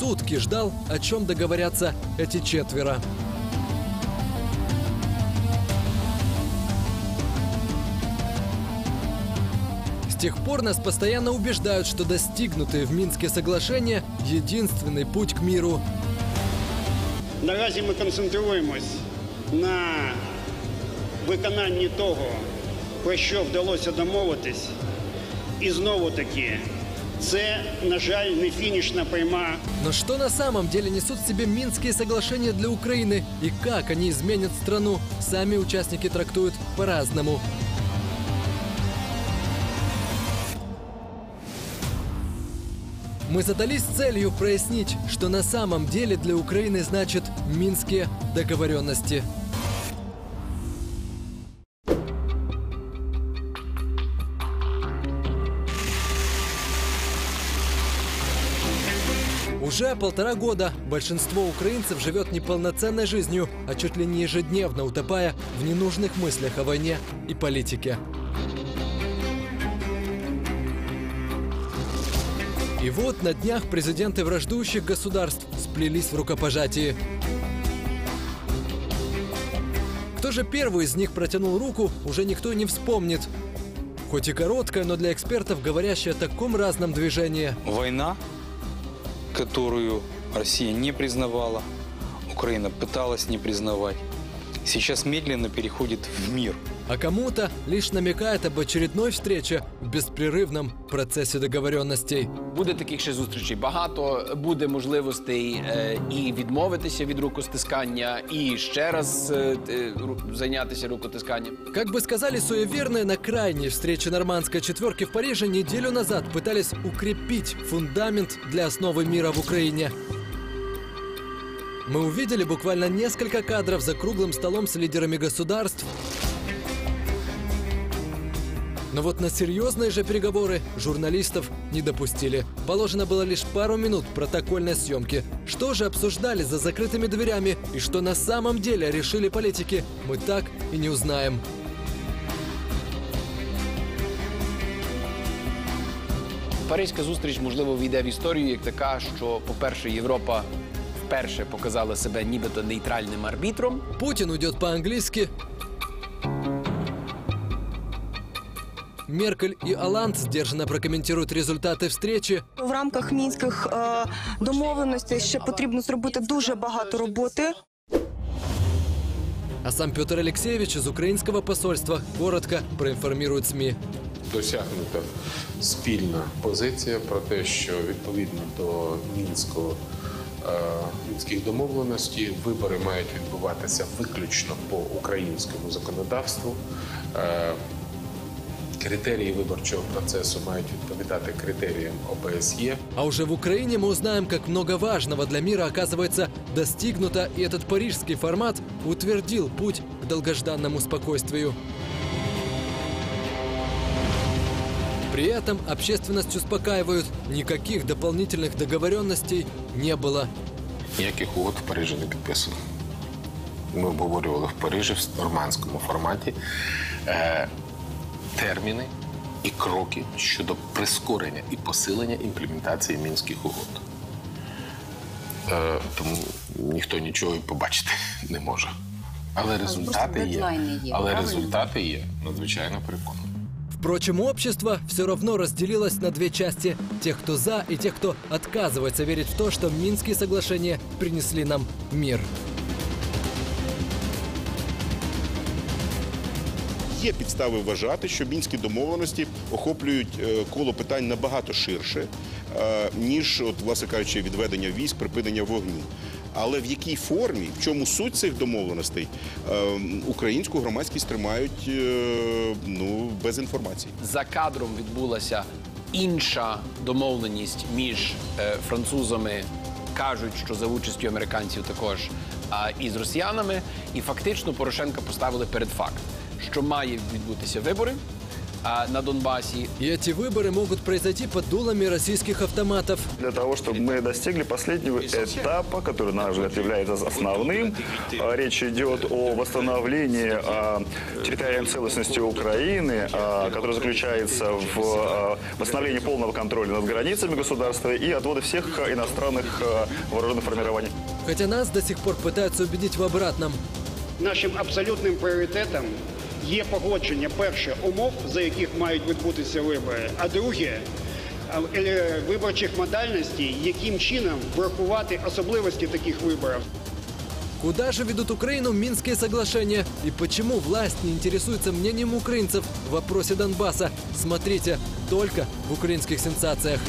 мир сутки ждал, о чем договорятся эти четверо. С тех пор нас постоянно убеждают, что достигнутые в Минске соглашения – единственный путь к миру. Наразі ми концентруємось на виконанні того, про що вдалося домовитись. І знову таки, це, на жаль, не фінішна пряма Но что на самом деле несут в себе Минские соглашения для Украины и как они изменят страну, сами участники трактуют по-разному. Мы задались целью прояснить, что на самом деле для Украины значит Минские договоренности. Уже полтора года большинство украинцев живет не полноценной жизнью, а чуть ли не ежедневно утопая в ненужных мыслях о войне и политике. И вот на днях президенты враждующих государств сплелись в рукопожатии. Кто же первый из них протянул руку, уже никто не вспомнит. Хоть и короткое, но для экспертов, говорящее о таком разном движении, Война, которую Россия не признавала, Украина пыталась не признавать, сейчас медленно переходит в мир. а кому-то лишь намекает об очередной встрече в беспрерывном процессе договоренностей. Буде таких ще зустрічей багато. Буде можливостей е, і відмовитися від рукостискання, і ще раз е, е, ру- зайнятися рукотисканням. Как бы сказали суеверные, на крайней встрече нормандской четверки в Париже неделю назад пытались укрепить фундамент для основы мира в Украине. Мы увидели буквально несколько кадров за круглым столом с лидерами государств. Но вот на серьезные же переговоры журналистов не допустили. Положено было лишь пару минут протокольной съемки. Что же обсуждали за закрытыми дверями и что на самом деле решили политики, мы так и не узнаем. Паризька зустріч, можливо, війде в історію як така, що, по-перше, Європа вперше показала себе нібито нейтральним арбітром. Путин уйдет по-английски. Меркель и Оланд сдержанно прокомментируют результаты встречи. В рамках мінських е, домовленостей ще потрібно зробити дуже багато роботи. А сам Петр Алексеевич из украинского посольства коротко проинформирует СМИ. досягнута спільна позиція про те, що відповідно до мінського мінських домовленостей вибори мають відбуватися виключно по українському законодавству. Е, Критерії виборчого процесу мають відповідати критеріям ОБСЄ. А уже в Украине мы узнаем, как много важного для мира оказывается достигнуто, и этот парижский формат утвердил путь к долгожданному спокойствию. При этом общественность успокаивают, никаких дополнительных договоренностей не было. Ніяких угод в Парижі не підписано. Ми обговорювали в Парижі в нормандському форматі е, терміни і кроки щодо прискорення і посилення імплементації мінських угод. Е, тому ніхто нічого і побачити не може. Але результати є. дедлайни є, Але правильно? результати є надзвичайно переконливі. Впрочем, общество все равно разделилось на две части. Тех, кто за, и тех, кто отказывается верить в то, что Минские соглашения принесли нам мир. Є підстави вважати, що мінські домовленості охоплюють е, коло питань набагато ширше, е, ніж, от, власне кажучи, відведення військ, припинення вогню. Але в якій формі, в чому суть цих домовленостей, е, українську громадськість тримають е, ну, без інформації. За кадром відбулася інша домовленість між е, французами, кажуть, що за участю американців також, а і з росіянами. І фактично Порошенка поставили перед факт, що має відбутися вибори. А, на Донбасі. И эти выборы могут произойти под дулами российских автоматов. для того, чтобы мы достигли последнего этапа, который, на наш взгляд, является основным. А, Речь идет о восстановлении а, территориальной целостности Украины, а, которая заключается в а, восстановлении полного контроля над границами государства и отвода всех иностранных а, вооруженных формирований. Хотя нас до сих пор пытаются убедить в обратном. Нашим абсолютним пріоритетом є погодження перше умов, за яких мають відбутися вибори, а друге а, е, виборчих модальностей, яким чином врахувати особливості таких виборів. Куда же ведут Украину Минские соглашения? И почему власть не интересуется мнением украинцев в вопросе Донбасса? Смотрите только в украинских сенсациях.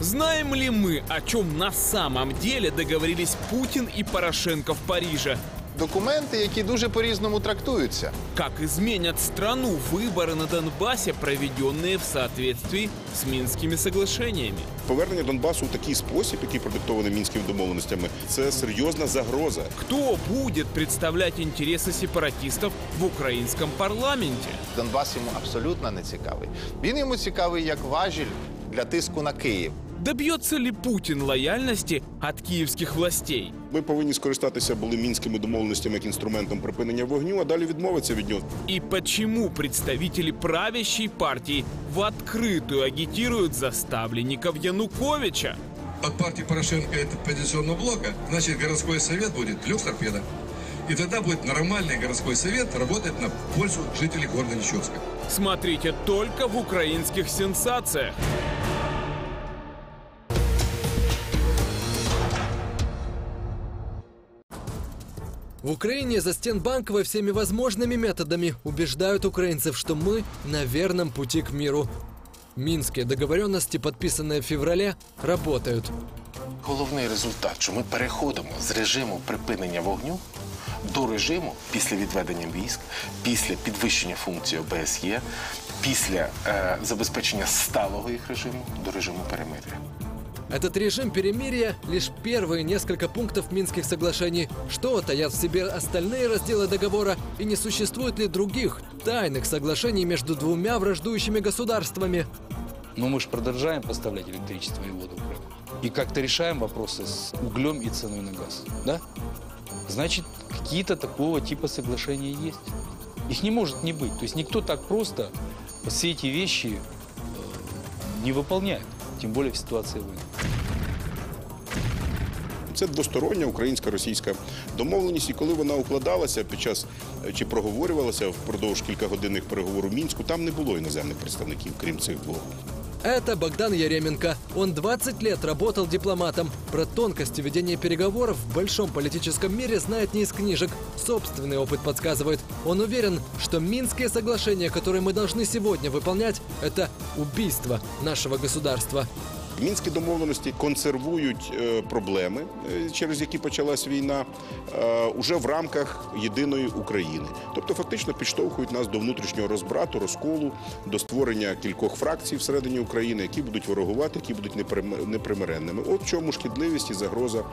Знаем ли мы, о чем на самом деле договорились Путин и Порошенко в Париже? Документи, які дуже по-різному трактуються. Как изменят страну выборы на Донбассе, проведенные в соответствии с Минскими соглашениями? Повернення Донбасу у такий спосіб, який продиктований мінськими домовленостями, це серйозна загроза. Кто будет представлять интересы сепаратистов в украинском парламенте? Донбас йому абсолютно не цікавий. Він йому цікавий як важіль для тиску на Київ. Добьется ли Путин лояльности от киевских властей? Ми повинні скористатися були мінськими домовленостями як інструментом припинення вогню, а далі відмовитися від нього. И почему представители правящей партии в открытую агитируют за ставленников Януковича? от партии Порошенко это оппозиционного блока, значит городской совет будет люкс-торпеда. И тогда будет нормальный городской совет работать на пользу жителей города Нечевска. Смотрите только в украинских сенсациях. В Украине за стен Банковой всеми возможными методами убеждают украинцев, что мы на верном пути к миру. Минские договоренности, подписанные в феврале, работают. Головний результат, що ми переходимо з режиму припинення вогню до режиму після відведення військ, після підвищення функції ОБСЄ, після е, забезпечення сталого їх режиму до режиму перемир'я. Этот режим перемирия – лишь первые несколько пунктов Минских соглашений. Что таят в себе остальные разделы договора и не существует ли других тайных соглашений между двумя враждующими государствами? Но мы же продолжаем поставлять электричество и воду. И как-то решаем вопросы с углем и ценой на газ. Да? Значит, какие-то такого типа соглашения есть. Их не может не быть. То есть никто так просто все эти вещи э, не выполняет. Тем більше в ситуації війни. Це двостороння українсько-російська домовленість, і коли вона укладалася під час е, чи проговорювалася впродовж кількагодинних переговорів у мінську, там не було іноземних представників, крім цих двох. Это Богдан Яременко. Он 20 лет работал дипломатом. Про тонкости ведения переговоров в большом политическом мире знает не из книжек. Собственный опыт подсказывает. Он уверен, что Минские соглашения, которые мы должны сегодня выполнять, это убийство нашего государства. Мінські домовленості консервують е, проблеми, е, через які почалась війна, е, уже в рамках єдиної України. Тобто, фактично підштовхують нас до внутрішнього розбрату, розколу, до створення кількох фракцій всередині України, які будуть ворогувати, які будуть неприм- непримиренними. От в чому шкідливість і загроза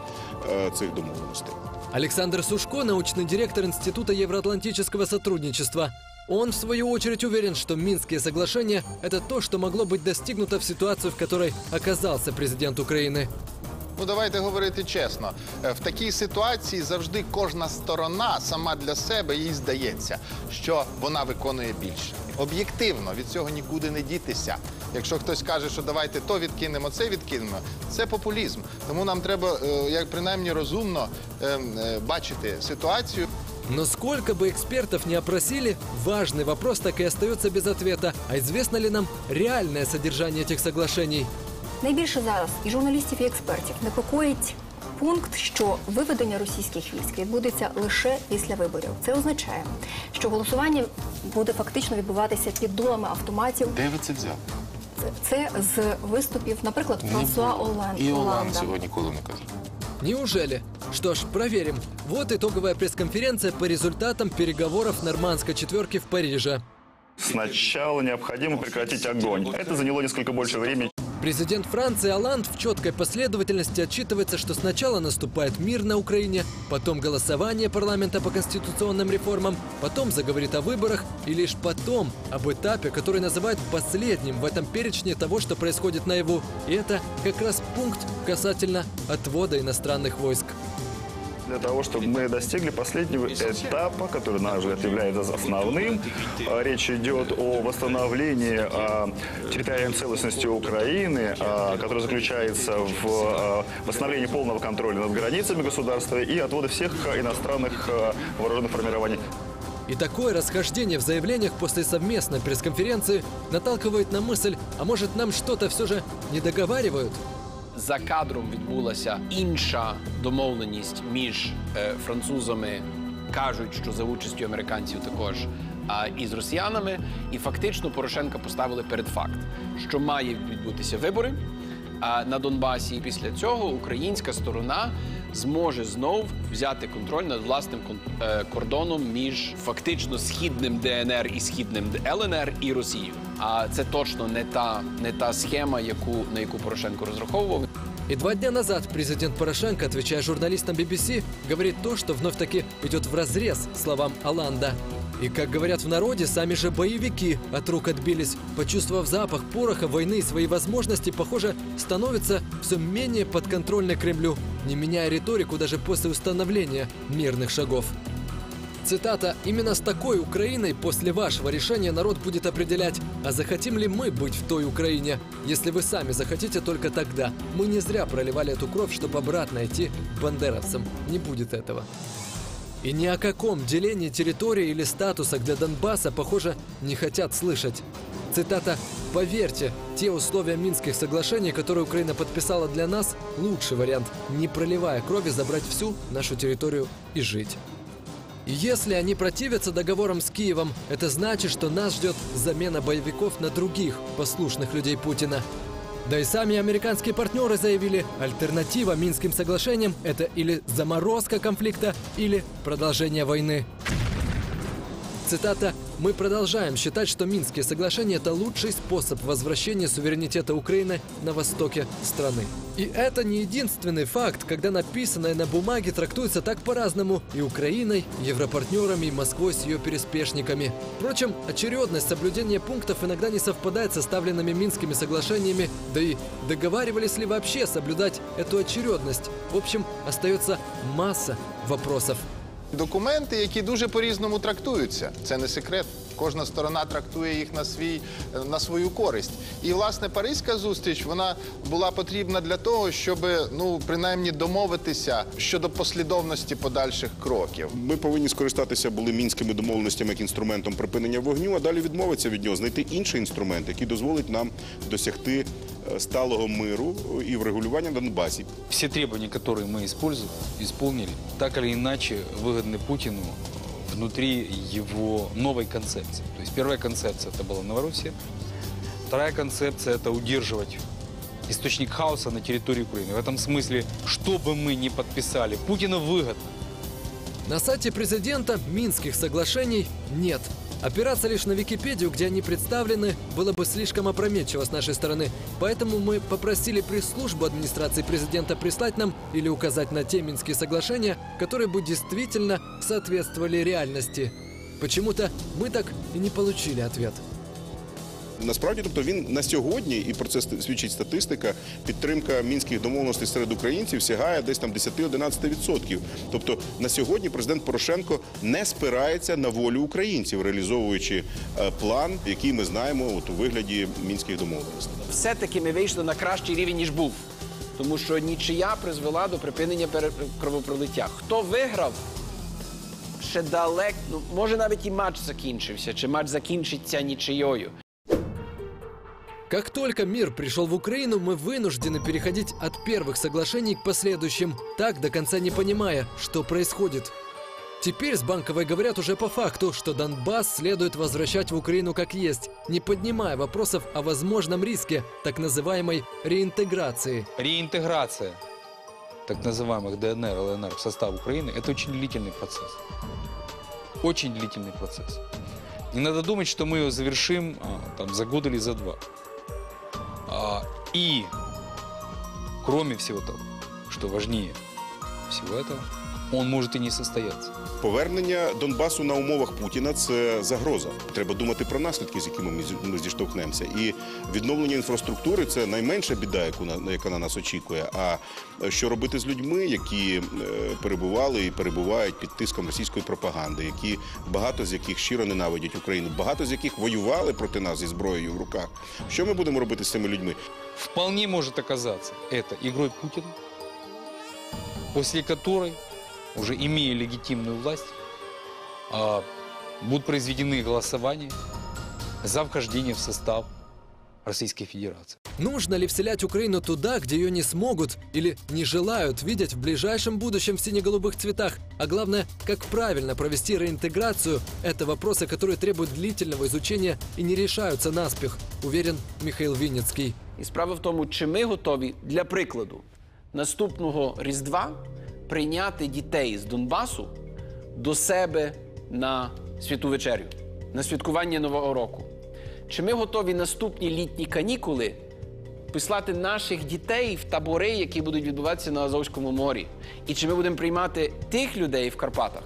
цих домовленостей. Александр Сушко, научный директор Института евроатлантического сотрудничества. Он, в свою очередь, уверен, что Минские соглашения – это то, что могло быть достигнуто в ситуацию, в которой оказался президент Украины. Ну давайте говорити чесно. Е, В такій ситуації завжди кожна сторона сама для себе їй здається, що вона виконує більше. Об'єктивно від цього нікуди не дітися. Якщо хтось каже, що давайте то відкинемо, це відкинемо, це популізм. Тому нам треба, е, як принаймні розумно е, е, бачити ситуацію. Но сколько бы экспертов не опросили, важный вопрос так и остается без ответа. А известно ли нам реальное содержание этих соглашений? Найбільше зараз і журналістів, і експертів непокоїть пункт, що виведення російських військ відбудеться лише після виборів. Це означає, що голосування буде фактично відбуватися під дулами автоматів. Де ви це взяли? Це, це з виступів, наприклад, Франсуа Олан, І Олан Оланда. цього ніколи не казав. Неужели? Что ж, проверим. Вот итоговая пресс-конференция по результатам переговоров нормандской четверки в Париже. Сначала необходимо прекратить огонь. Это заняло несколько больше времени. Президент Франции Оланд в четкой последовательности отчитывается, что сначала наступает мир на Украине, потом голосование парламента по конституционным реформам, потом заговорит о выборах и лишь потом об этапе, который называют последним в этом перечне того, что происходит наяву. И это как раз пункт касательно отвода иностранных войск. Для того, чтобы мы достигли последнего этапа, который, на наш взгляд, является основным. А, Речь идет о восстановлении а, территориальной целостности Украины, а, которая заключается в восстановлении полного контроля над границами государства и отвода всех иностранных вооруженных формирований. И такое расхождение в заявлениях после совместной пресс-конференции наталкивает на мысль, а может нам что-то все же не договаривают? За кадром відбулася інша домовленість між е, французами, кажуть, що за участю американців також. А і з росіянами, і фактично Порошенка поставили перед факт, що має відбутися вибори на Донбасі. І після цього українська сторона зможе знов взяти контроль над власним е, кордоном між фактично східним ДНР і східним ЛНР і Росією. А це точно не та не та схема, яку на яку Порошенко розраховував. И два дня назад президент Порошенко, отвечая журналистам BBC, говорит то, что вновь-таки идет вразрез словам Аланда. И, как говорят в народе, сами же боевики от рук отбились. Почувствовав запах пороха, войны и свои возможности, похоже, становятся все менее подконтрольны Кремлю, не меняя риторику даже после установления мирных шагов. Цитата «Именно с такой Украиной после вашего решения народ будет определять, а захотим ли мы быть в той Украине. Если вы сами захотите, только тогда. Мы не зря проливали эту кровь, чтобы обратно идти к бандеровцам. Не будет этого». И ни о каком делении территории или статуса для Донбасса, похоже, не хотят слышать. Цитата «Поверьте, те условия Минских соглашений, которые Украина подписала для нас, лучший вариант, не проливая крови, забрать всю нашу территорию и жить». И Если они противятся договорам с Киевом, это значит, что нас ждет замена боевиков на других послушных людей Путина. Да и сами американские партнеры заявили, альтернатива Минским соглашениям – это или заморозка конфликта, или продолжение войны. Цитата «Мы продолжаем считать, что Минские соглашения – это лучший способ возвращения суверенитета Украины на востоке страны». И это не единственный факт, когда написанное на бумаге трактуется так по-разному и Украиной, и европартнерами, и Москвой с ее переспешниками. Впрочем, очередность соблюдения пунктов иногда не совпадает с составленными Минскими соглашениями, да и договаривались ли вообще соблюдать эту очередность. В общем, остается масса вопросов. Документи, які дуже по-різному трактуються, це не секрет. Кожна сторона трактує їх на свій на свою користь. І власне Паризька зустріч вона була потрібна для того, щоб ну принаймні домовитися щодо послідовності подальших кроків. Ми повинні скористатися були мінськими домовленостями як інструментом припинення вогню, а далі відмовитися від нього, знайти інший інструмент, який дозволить нам досягти е, сталого миру і врегулювання на Донбасі. Все требования, которые мы использовали, исполнили, так или иначе выгодны Путину Внутри его новой концепции. То есть первая концепция это была Новороссия, вторая концепция это удерживать источник хаоса на территории Украины. В этом смысле, что бы мы ни подписали, Путину выгодно. На сайте президента Минских соглашений нет. Опираться лишь на Википедию, где они представлены, было бы слишком опрометчиво с нашей стороны. Поэтому мы попросили пресс-службу администрации президента прислать нам или указать на те Минские соглашения, которые бы действительно соответствовали реальности. Почему-то мы так и не получили ответ. Насправді, тобто він на сьогодні, і про це свідчить статистика, підтримка мінських домовленостей серед українців сягає десь там 10-11%. Тобто на сьогодні президент Порошенко не спирається на волю українців, реалізовуючи е, план, який ми знаємо от у вигляді мінських домовленостей. все-таки ми вийшли на кращий рівень, ніж був. Тому що нічия призвела до припинення кровопролиття. Хто виграв? Ще далеко, ну може навіть і матч закінчився, чи матч закінчиться нічийою. Как только мир пришел в Украину, мы вынуждены переходить от первых соглашений к последующим, так до конца не понимая, что происходит. Теперь с Банковой говорят уже по факту, что Донбасс следует возвращать в Украину как есть, не поднимая вопросов о возможном риске так называемой реинтеграции. Реинтеграция так называемых ДНР, ЛНР в состав Украины – это очень длительный процесс. Очень длительный процесс. Не надо думать, что мы его завершим а, там, за год или за два. А, И, кроме всего того, что важнее всего этого, он может и не состояться. Повернення Донбасу на умовах Путіна це загроза. Треба думати про наслідки, з якими ми зіштовхнемося. І відновлення інфраструктури це найменша біда, яка на нас очікує. А що робити з людьми, які е, перебували і перебувають під тиском російської пропаганди, які багато з яких щиро ненавидять Україну, багато з яких воювали проти нас зі зброєю в руках. Що ми будемо робити з цими людьми? Вполне может оказаться это игрой Путина, после которой, уже имея легитимную власть, а, будут произведены голосования за вхождение в состав Российской Федерации. Нужно ли вселять Украину туда, где ее не смогут или не желают видеть в ближайшем будущем в сине-голубых цветах? А главное, как правильно провести реинтеграцию – это вопросы, которые требуют длительного изучения и не решаются наспех, уверен Михаил Винницкий. І справа в тому, чи ми готові для прикладу наступного Різдва прийняти дітей з Донбасу до себе на святу вечерю, на святкування Нового року. Чи ми готові наступні літні канікули послати наших дітей в табори, які будуть відбуватися на Азовському морі? І чи ми будемо приймати тих людей в Карпатах?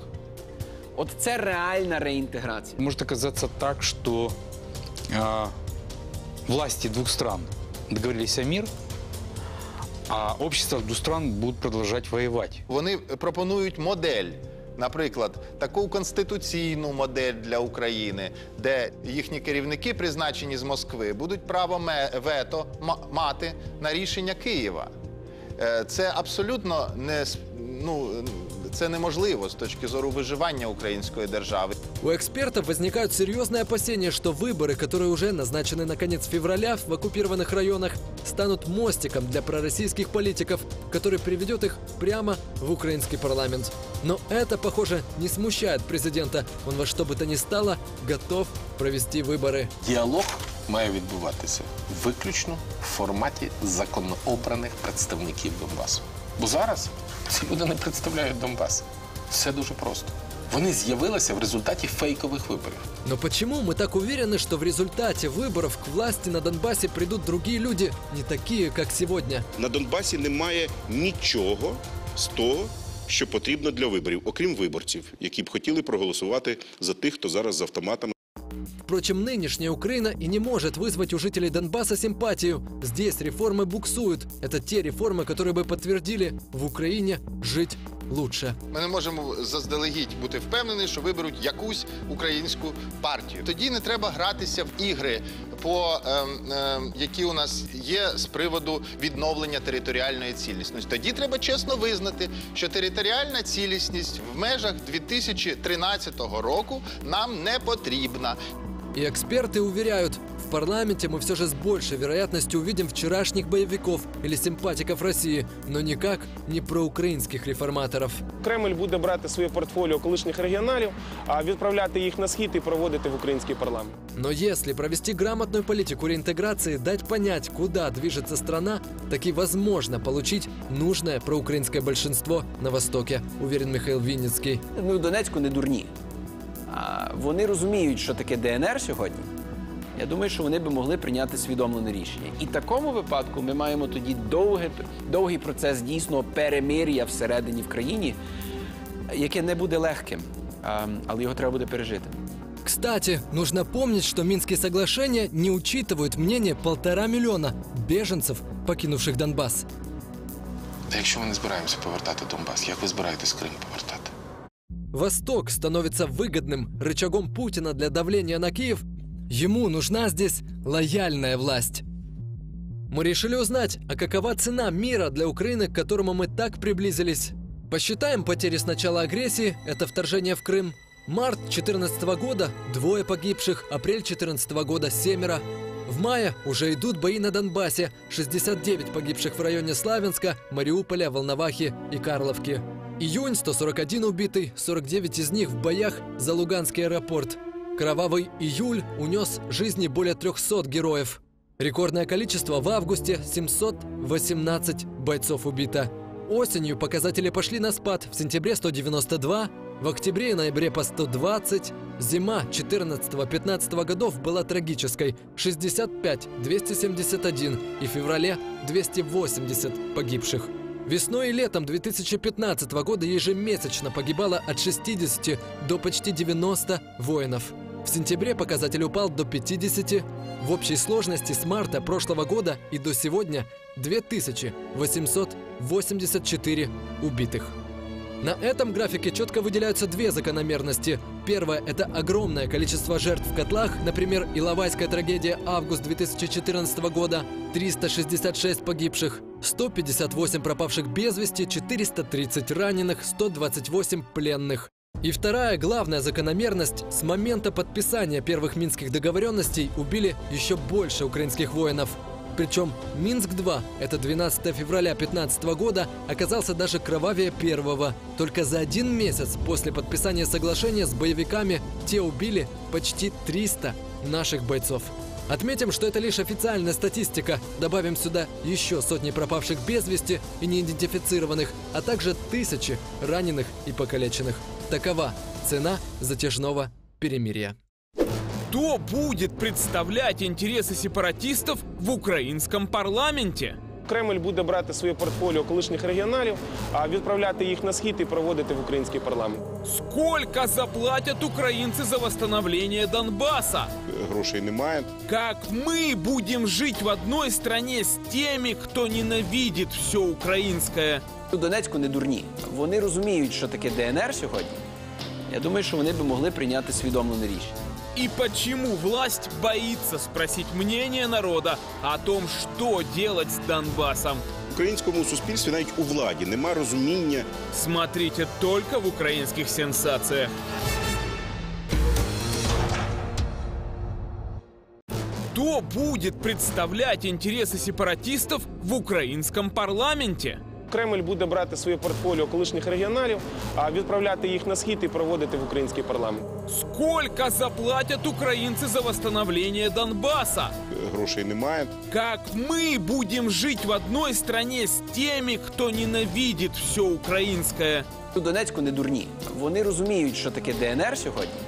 От це реальна реінтеграція. Может оказаться так, что а, власти двух стран договорились о мир, а общество стран будут продолжать воевать. Вони пропонують модель. Наприклад, таку конституційну модель для України, де їхні керівники, призначені з Москви, будуть право вето мати на рішення Києва. Е, Це абсолютно не ну, це неможливо з точки зору виживання української держави. У экспертов возникают серьезные опасения, что выборы, которые уже назначены на конец февраля в оккупированных районах, станут мостиком для пророссийских политиков, который приведет их прямо в украинский парламент. Но это, похоже, не смущает президента. Он во что бы то ни стало готов провести выборы. Діалог має відбуватися виключно в форматі законообраних представників Донбасу. Бо зараз ці люди не представляють Донбас. Все дуже просто. Вони з'явилися в результаті фейкових виборів. Но почему мы так уверены, что в результате выборов к власти на Донбассе придут другие люди, не такие, как сегодня? На Донбасі немає нічого з того, що потрібно для виборів, окрім виборців, які б хотіли проголосувати за тих, хто зараз з автоматами. Впрочем, нынешняя Украина и не может вызвать у жителей Донбасса симпатию. Здесь реформы буксуют. Это те реформы, которые бы подтвердили в Украине жить лучше. Ми не можемо заздалегідь бути впевнені, що виберуть якусь українську партію. Тоді не треба гратися в ігри, по ем, ем, які у нас є з приводу відновлення територіальної цілісності. Тоді треба чесно визнати, що територіальна цілісність в межах 2013 року нам не потрібна. И эксперты уверяют, в парламенте мы все же с большей вероятностью увидим вчерашних боевиков или симпатиков России, но никак не проукраинских реформаторов. Кремль буде брати своє портфоліо колишніх регіоналів, а відправляти їх на схід і проводити в український парламент. Но если провести грамотную политику реинтеграции, дать понять, куда движется страна, таки возможно получить нужное проукраинское большинство на Востоке, уверен Михаил Винницкий. Ми в Донецьку не дурні. Вони розуміють, що таке ДНР сьогодні. Я думаю, що вони би могли прийняти свідомлене рішення. І в такому випадку ми маємо тоді довгий, довгий процес дійсного перемир'я всередині в країні, яке не буде легким, але його треба буде пережити. Кстати, нужно помнить, что Минские соглашения не учитывают мнение полтора миллиона беженцев, покинувших Донбасс. Та якщо ми не збираємося повертати Донбас, як ви збираєтесь Крим повертати? Восток становится выгодным рычагом Путина для давления на Киев. Ему нужна здесь лояльная власть. Мы решили узнать, а какова цена мира для Украины, к которому мы так приблизились. Посчитаем потери с начала агрессии, это вторжение в Крым. Март 2014 года – двое погибших, апрель 2014 года – семеро. В мае уже идут бои на Донбассе, 69 погибших в районе Славянска, Мариуполя, Волновахи и Карловки. Июнь – 141 убитый, 49 из них в боях за Луганский аэропорт. Кровавый июль унес жизни более 300 героев. Рекордное количество в августе – 718 бойцов убито. Осенью показатели пошли на спад. В сентябре 192, В октябре и ноябре по 120. Зима 14-15 годов была трагической. 65, 271 и в феврале 280 погибших. Весной и летом 2015 года ежемесячно погибало от 60 до почти 90 воинов. В сентябре показатель упал до 50. В общей сложности с марта прошлого года и до сегодня 2884 убитых. На этом графике четко выделяются две закономерности. Первое – это огромное количество жертв в котлах, например, Иловайская трагедия август 2014 года, 366 погибших, 158 пропавших без вести, 430 раненых, 128 пленных. И вторая главная закономерность – с момента подписания первых минских договоренностей убили еще больше украинских воинов. Причем Минск-2, это 12 февраля 2015 года, оказался даже кровавее первого. Только за один месяц после подписания соглашения с боевиками те убили почти 300 наших бойцов. Отметим, что это лишь официальная статистика. Добавим сюда еще сотни пропавших без вести и неидентифицированных, а также тысячи раненых и покалеченных. Такова цена затяжного перемирия. Кто будет представлять интересы сепаратистов в українському парламенті? Кремль буде брати своє портфоліо колишніх регіоналів, а відправляти їх на схід і проводити в український парламент. Сколько заплатят украинцы за восстановление Донбасса? Грошей немає. Как мы будем жить в одной стране с теми, кто ненавидит все украинское? У Донецьку не дурні. Вони розуміють, що таке ДНР сьогодні. Я думаю, що вони би могли прийняти свідомлене рішення. И почему власть боится спросить мнение народа о том, что делать с Донбассом? В українському суспільстві навіть у владі нема розуміння. Смотрите только в украинских сенсациях. Кто будет представлять интересы сепаратистов в украинском парламенте? Кремль буде брати своє портфоліо колишніх регіоналів, а відправляти їх на схід і проводити в український парламент. Сколько заплатят украинцы за восстановление Донбасса? Грошей немає. Как мы будем жить в одной стране с теми, кто ненавидит все украинское? У Донецьку не дурні. Вони розуміють, що таке ДНР сьогодні.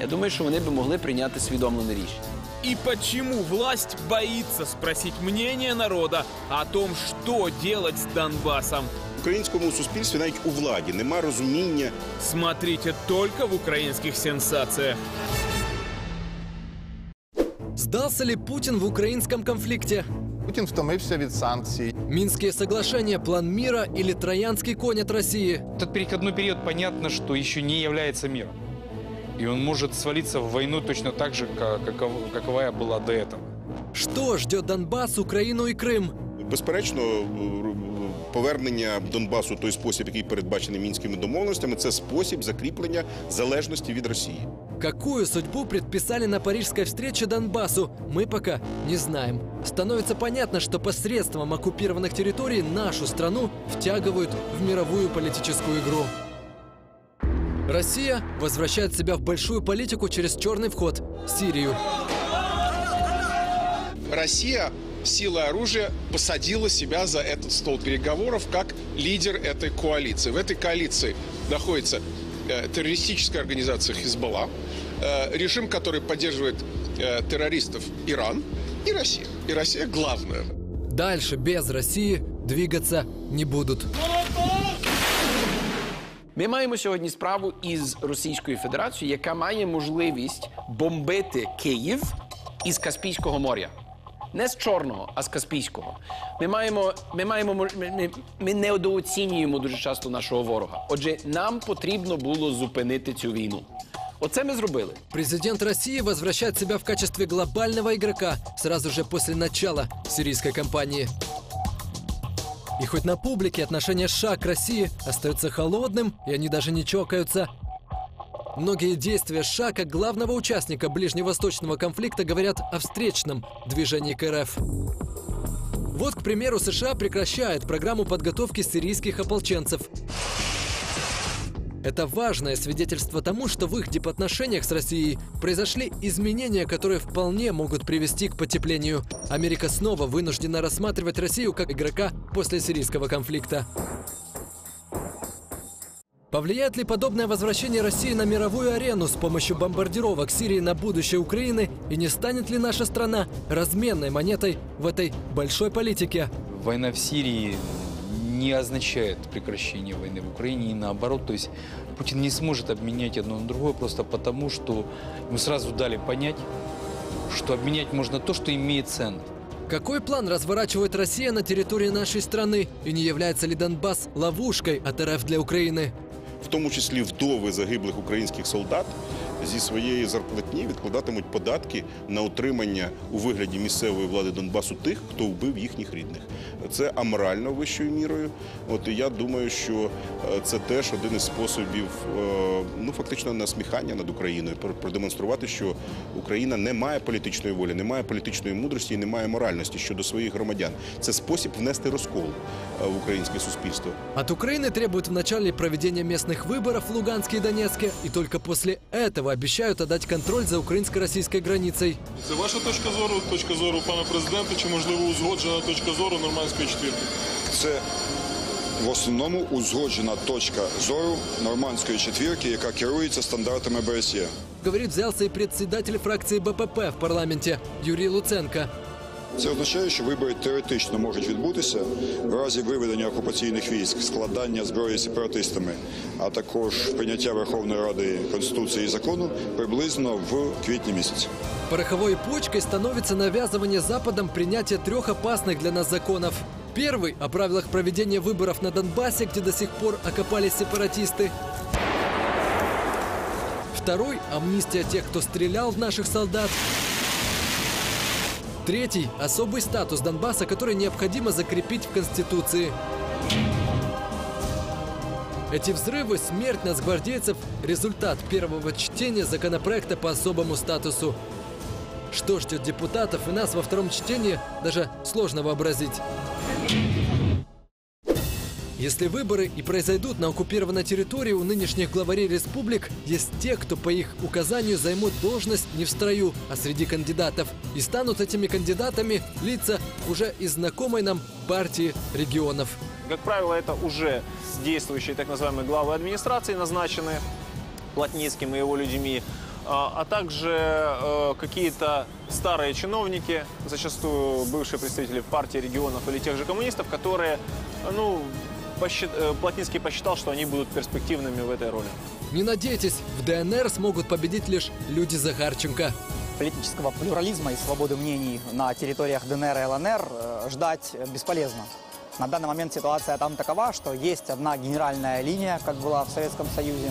Я думаю, що вони би могли прийняти свідомлене рішення. И почему власть боится спросить мнение народа о том, что делать с Донбассом? В українському суспільстві навіть у владі нема розуміння. Смотрите только в украинских сенсациях. Сдался ли Путин в украинском конфликте? Путін втомився від санкцій. Минские соглашения, план мира или троянский конь от России? Этот переходной период понятно, что еще не является миром. И он может свалиться в войну точно так же, как, каков- каковая была до этого. Что ждет Донбасс, Украину и Крым? Безперечно, е, повернення Донбасу в той спосіб, який передбачений мінськими домовленостями, це спосіб закріплення залежності від Росії. Какую судьбу предписали на парижской встрече Донбассу, мы пока не знаем. Становится понятно, что посредством оккупированных территорий нашу страну втягивают в мировую политическую игру. Россия возвращает себя в большую политику через черный вход – Сирию. Россия силой оружия посадила себя за этот стол переговоров как лидер этой коалиции. В этой коалиции находится э, террористическая организация Хизбалла, э, режим, который поддерживает э, террористов Иран и Россия. И Россия главная. Дальше без России двигаться не будут. Ми маємо сьогодні справу із Російською Федерацією, яка має можливість бомбити Київ із Каспійського моря. Не з Чорного, а з Каспійського. Ми маємо, ми маємо ми, ми, недооцінюємо дуже часто нашого ворога. Отже, нам потрібно було зупинити цю війну. Оце ми зробили. Президент России возвращает себя в качестве глобального игрока сразу же после начала сирийской кампании. И хоть на публике отношение США к России остается холодным, и они даже не чокаются, многие действия США как главного участника ближневосточного конфликта говорят о встречном движении к РФ. Вот, к примеру, США прекращает программу подготовки сирийских ополченцев. Это важное свидетельство тому, что в их дипотношениях с Россией произошли изменения, которые вполне могут привести к потеплению. Америка снова вынуждена рассматривать Россию как игрока после сирийского конфликта. Повлияет ли подобное возвращение России на мировую арену с помощью бомбардировок Сирии на будущее Украины? И не станет ли наша страна разменной монетой в этой большой политике? Война в Сирии не означает прекращение войны в Украине и наоборот. То есть Путин не сможет обменять одно на другое просто потому, что ему сразу дали понять, что обменять можно то, что имеет ценность. Какой план разворачивает Россия на территории нашей страны? И не является ли Донбасс ловушкой от РФ для Украины? в тому числі вдови загиблих українських солдат, зі своєї зарплатні відкладатимуть податки на утримання у вигляді місцевої влади Донбасу тих, хто вбив їхніх рідних. Це аморально вищою мірою. От і я думаю, що е, це теж один із способів е, ну фактично насміхання над Україною, пр- продемонструвати, що Україна не має політичної волі, не має політичної мудрості і не має моральності щодо своїх громадян. Це спосіб внести розкол е, в українське суспільство. От Украины требуют вначале проведения местных выборов в Луганске и Донецке, и только после этого обещают отдать контроль за украинско-российской границей. Це ваша точка зору, точка зору пана президента, чи можливо узгоджена точка зору нормандської четвірки? Це в основному узгоджена точка зору нормандської четвірки, яка керується стандартами БСЄ. Говорит, взялся и председатель фракции БПП в парламенте Юрий Луценко. Це означає, що вибори теоретично можуть відбутися в разі виведення окупаційних військ, складання зброї сепаратистами, а також прийняття Верховної Ради Конституції і закону приблизно в квітні місяці. Пороховой почкой становится навязывание Западом принятия трех опасных для нас законов. Первый – о правилах проведения выборов на Донбассе, где до сих пор окопались сепаратисты. Второй – амнистия тех, кто стрелял в наших солдат. Третий – особый статус Донбасса, который необходимо закрепить в Конституции. Эти взрывы, смерть нацгвардейцев – результат первого чтения законопроекта по особому статусу. Что ждет депутатов и нас во втором чтении, даже сложно вообразить. Если выборы и произойдут на оккупированной территории у нынешних главарей республик, есть те, кто по их указанию займут должность не в строю, а среди кандидатов. И станут этими кандидатами лица уже из знакомой нам партии регионов. Как правило, это уже действующие так называемые главы администрации, назначенные Плотницким и его людьми, а а также э, какие-то старые чиновники, зачастую бывшие представители партии регионов или тех же коммунистов, которые, ну, посчит- э, Плотницкий посчитал, что они будут перспективными в этой роли. Не надейтесь, в ДНР смогут победить лишь люди Захарченко. политического плюрализма и свободы мнений на территориях ДНР и ЛНР э, ждать бесполезно. На данный момент ситуация там такова, что есть одна генеральная линия, как была в Советском Союзе,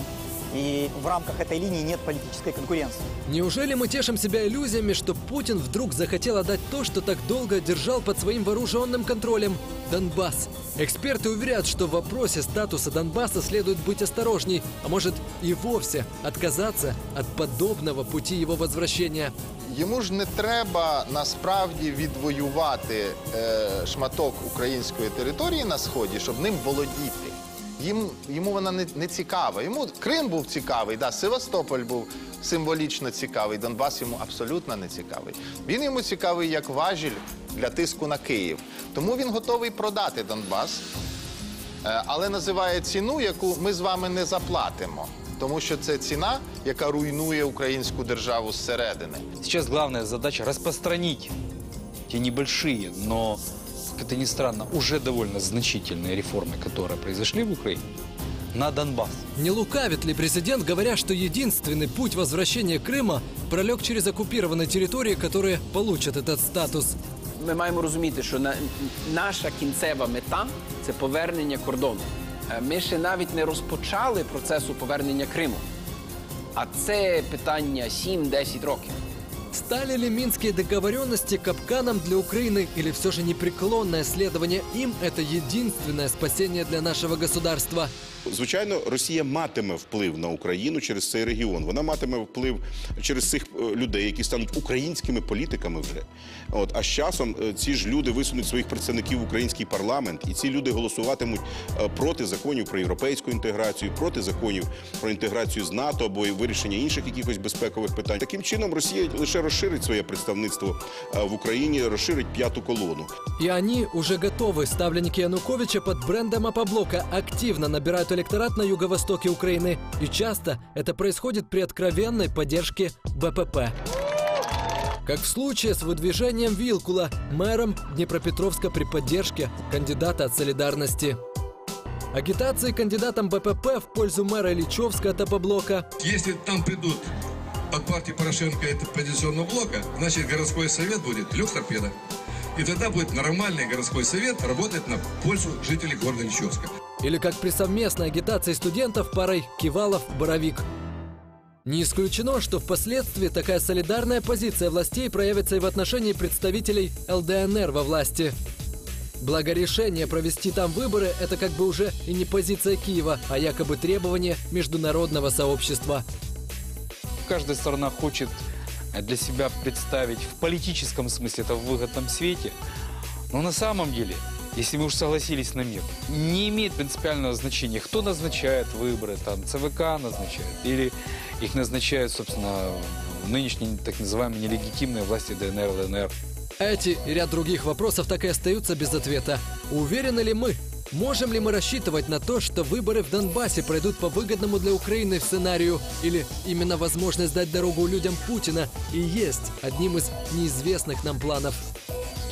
и в рамках этой линии нет политической конкуренции. Неужели мы тешим себя иллюзиями, что Путин вдруг захотел отдать то, что так долго держал под своим вооруженным контролем – Донбасс? Эксперты уверяют, что в вопросе статуса Донбасса следует быть осторожней, а может и вовсе отказаться от подобного пути его возвращения. Йому ж не треба насправді відвоювати е, шматок української території на сході, щоб ним володіти. Їм, йому вона не, не цікава. Йому Крим був цікавий, да, Севастополь був символічно цікавий, Донбас йому абсолютно не цікавий. Він йому цікавий як важіль для тиску на Київ. Тому він готовий продати Донбас, е, але називає ціну, яку ми з вами не заплатимо. Тому що це ціна, яка руйнує українську державу зсередини. Сейчас главная задача распространить те небольшие, но, как это ни странно, уже довольно значительные реформы, которые произошли в Украине, на Донбасс. Не лукавит ли президент, говоря, что единственный путь возвращения Крыма пролег через оккупированные территории, которые получат этот статус? Ми маємо розуміти, що на, наша кінцева мета це повернення кордону. Е, Ми ще навіть не розпочали процесу повернення Криму. А це питання 7-10 років. Стали ли минские договоренности капканом для Украины или все же непреклонное следование им – это единственное спасение для нашего государства? Звичайно, Росія матиме вплив на Україну через цей регіон. Вона матиме вплив через цих е, людей, які стануть українськими політиками вже. От а з часом е, ці ж люди висунуть своїх представників в український парламент, і ці люди голосуватимуть е, проти законів про європейську інтеграцію, проти законів про інтеграцію з НАТО або вирішення інших якихось безпекових питань. Таким чином Росія лише розширить своє представництво в Україні, розширить п'яту колону. И они уже готовы. Ставленники Януковича под брендом Апоблока активно электорат на юго-востоке Украины, и часто это происходит при откровенной поддержке БПП. Как в случае с выдвижением Вилкула мэром Днепропетровска при поддержке кандидата от «Солидарности». Агитации кандидатом БПП в пользу мэра Ильичевска от Апоблока Если там придут от партии Порошенко и оппозиционного блока, значит городской совет будет люкс-торпеда. И тогда будет нормальный городской совет работать на пользу жителей города Личевска. Или как при совместной агитации студентов парой Кивалов-Боровик. Не исключено, что впоследствии такая солидарная позиция властей проявится и в отношении представителей ЛДНР во власти. Благо решение провести там выборы – это как бы уже и не позиция Киева, а якобы требование международного сообщества. Каждая сторона хочет для себя представить в политическом смысле это в выгодном свете. Но на самом деле, если мы уж согласились на мир, не имеет принципиального значения, кто назначает выборы, там ЦВК назначает, или их назначают, собственно, нынешние так называемые нелегитимные власти ДНР, ЛНР. Эти и ряд других вопросов так и остаются без ответа. Уверены ли мы, Можем ли мы рассчитывать на то, что выборы в Донбассе пройдут по выгодному для Украины сценарию? Или именно возможность дать дорогу людям Путина и есть одним из неизвестных нам планов?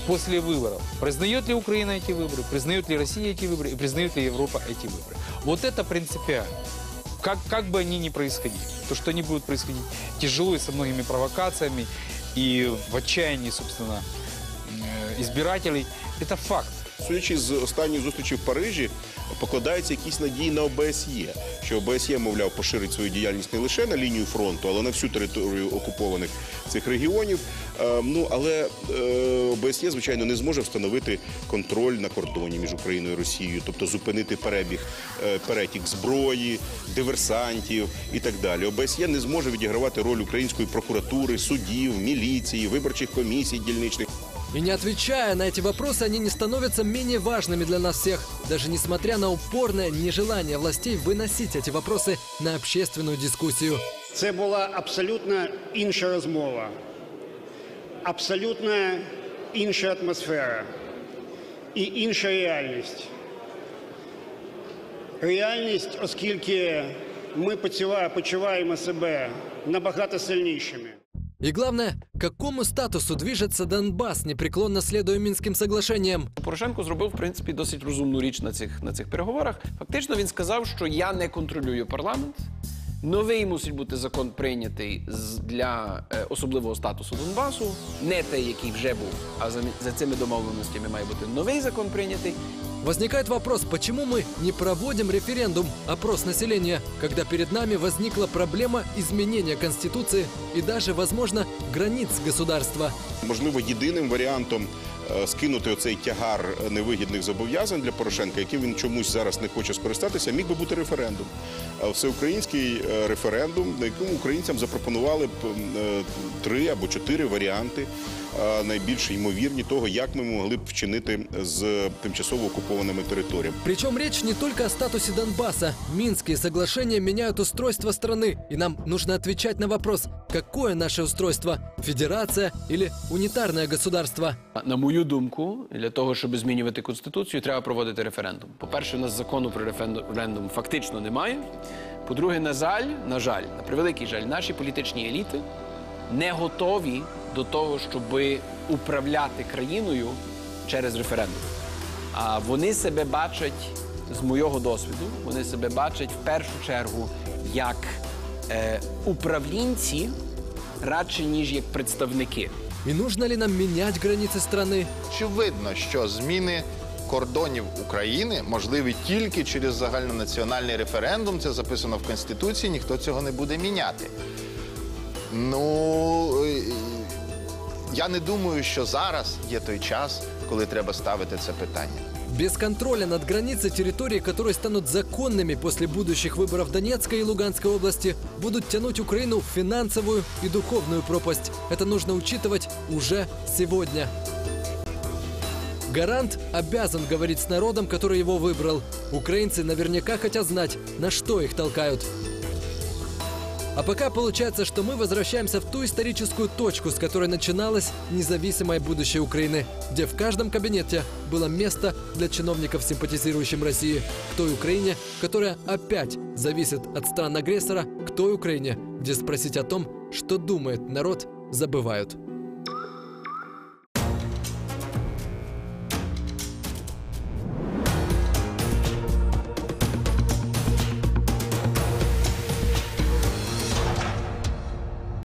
После выборов признает ли Украина эти выборы, признает ли Россия эти выборы и признает ли Европа эти выборы? Вот это принципиально. Как, как бы они ни происходили, то, что они будут происходить тяжело и со многими провокациями, и в отчаянии, собственно, э, избирателей, это факт. Судячи з останньої зустрічі в Парижі, покладаються якісь надії на ОБСЄ, що ОБСЄ, мовляв, поширить свою діяльність не лише на лінію фронту, але на всю територію окупованих цих регіонів. Е, ну але е, ОБСЄ, звичайно, не зможе встановити контроль на кордоні між Україною і Росією, тобто зупинити перебіг е, перетік зброї, диверсантів і так далі. ОБСЄ не зможе відігравати роль української прокуратури, судів, міліції, виборчих комісій дільничних. И не отвечая на эти вопросы, они не становятся менее важными для нас всех, даже несмотря на упорное нежелание властей выносить эти вопросы на общественную дискуссию. Це була абсолютно інша розмова, абсолютно інша атмосфера і інша реальність. Реальність, оскільки ми почуваємо себе набагато сильнішими. И главное, к какому статусу движется Донбасс, непреклонно следуя Минским соглашениям? Порошенко зробив в принципі досить розумну річ на цих на цих переговорах. Фактично він сказав, що я не контролюю парламент. Новий мусить бути закон прийнятий для е, особливого статусу Донбасу, не той, який вже був, а за цими домовленостями має бути новий закон прийнятий. Возникает вопрос, почему мы не проводим референдум, опрос населения, когда перед нами возникла проблема изменения Конституции и даже, возможно, границ государства. Можливо, єдиним варіантом е, скинути оцей тягар невигідних зобов'язань для Порошенка, яким він чомусь зараз не хоче скористатися, міг би бути референдум. Всеукраїнський е, референдум, на якому українцям запропонували б е, три або чотири варіанти, найбільш ймовірні того, як ми могли б вчинити з тимчасово окупованими територіями. Причем речь не только о статусе Донбасса. Минские соглашения меняют устройство страны, и нам нужно отвечать на вопрос, какое наше устройство – федерация или унитарное государство? На мою думку, для того, щоб змінювати конституцію, треба проводити референдум. По-перше, у нас закону про референдум фактично немає. По-друге, на жаль, на жаль, на превеликий жаль, наші політичні еліти не готові до того, щоб управляти країною через референдум. А вони себе бачать з моєго досвіду, вони себе бачать в першу чергу як е, управлінці радше ніж як представники. И нужно ли нам менять границы страны? Очевидно, що зміни кордонів України можливі тільки через загальнонаціональний референдум. Це записано в Конституції, ніхто цього не буде міняти. Ну е, я не думаю, що зараз є той час, коли треба ставити це питання. Без контроля над границей территории, которые станут законными после будущих выборов Донецкой и Луганской области, будут тянуть Украину в финансовую и духовную пропасть. Это нужно учитывать уже сегодня. Гарант обязан говорить с народом, который его выбрал. Украинцы наверняка хотят знать, на что их толкают. А пока получается, что мы возвращаемся в ту историческую точку, с которой начиналось независимое будущее Украины, где в каждом кабинете было место для чиновников, симпатизирующим России, к той Украине, которая опять зависит от стран-агрессора, к той Украине, где спросить о том, что думает народ, забывают.